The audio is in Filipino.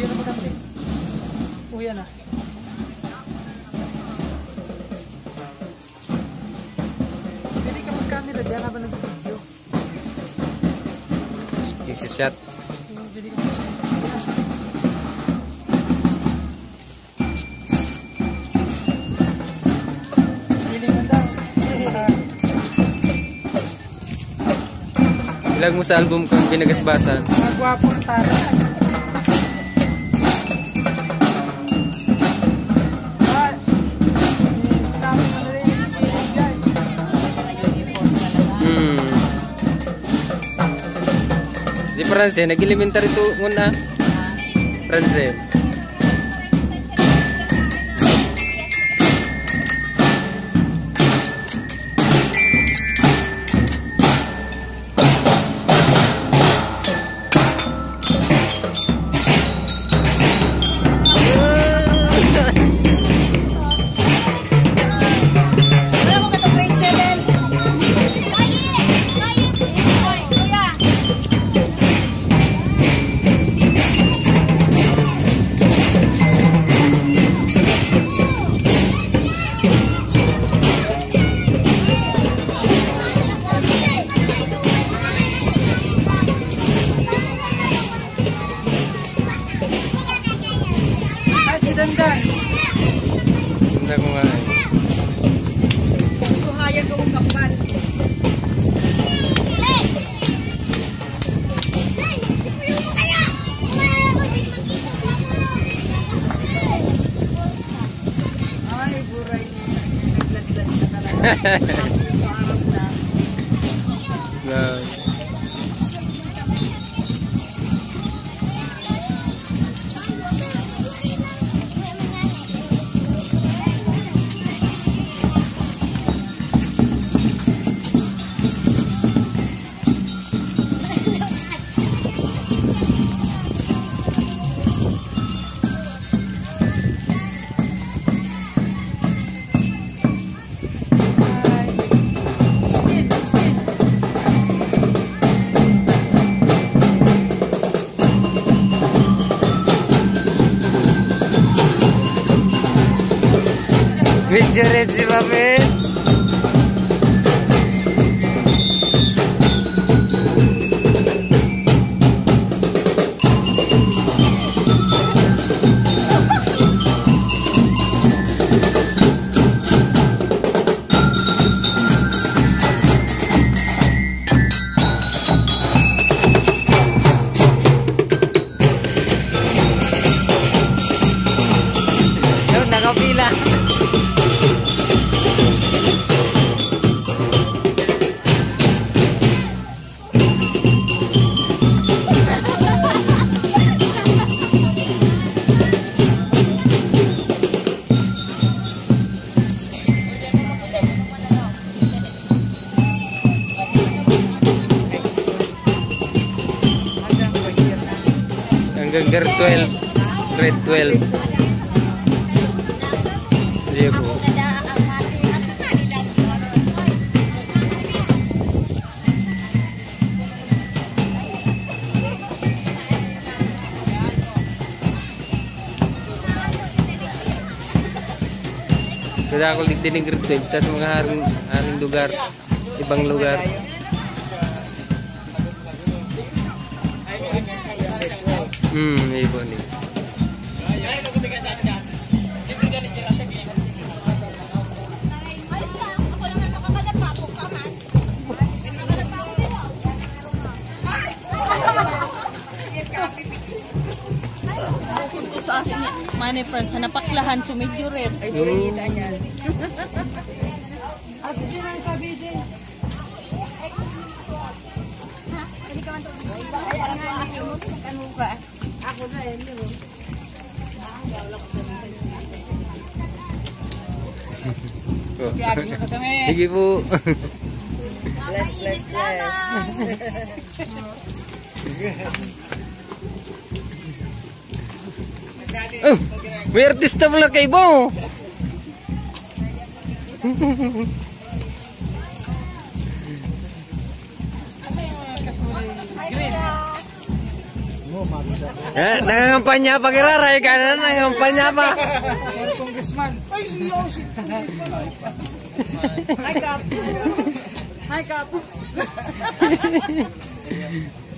Biro mo kami. Uya na. Pwede ka mag-camera dyan habang nag-video. This is shot. Pwede ka. Ilag mo sa album kung binagasbasan. Magwapong tara. France, nag-elementary to muna. France. Wala Dandan. Ganda ko nga eh. Suhayan ko mong kapal. Ay, buray. Nagladlad na talaga. Parang ভিজরে যেভাবে Hanggang grade 12. Grade 12. Hindi ako. Kada ako ligdin ng grade 12. Tapos mga haring, haring lugar. Ibang lugar. Hmm, ibon eh. Sa akin, Manny Friends, sa napaklahan, sumidyo rin. Ay, Yung- Ah, video na sa video. Ako na eh, yun. Oh. Lagi mo kami. Sige po. Bless, bless, bless. oh, may artista pala kay Bo. Green. Eh, nangangampanya pa kiraray ka na, nangangampanya pa. Congressman. Ay, si si Hi, Kap. Hi, Kap.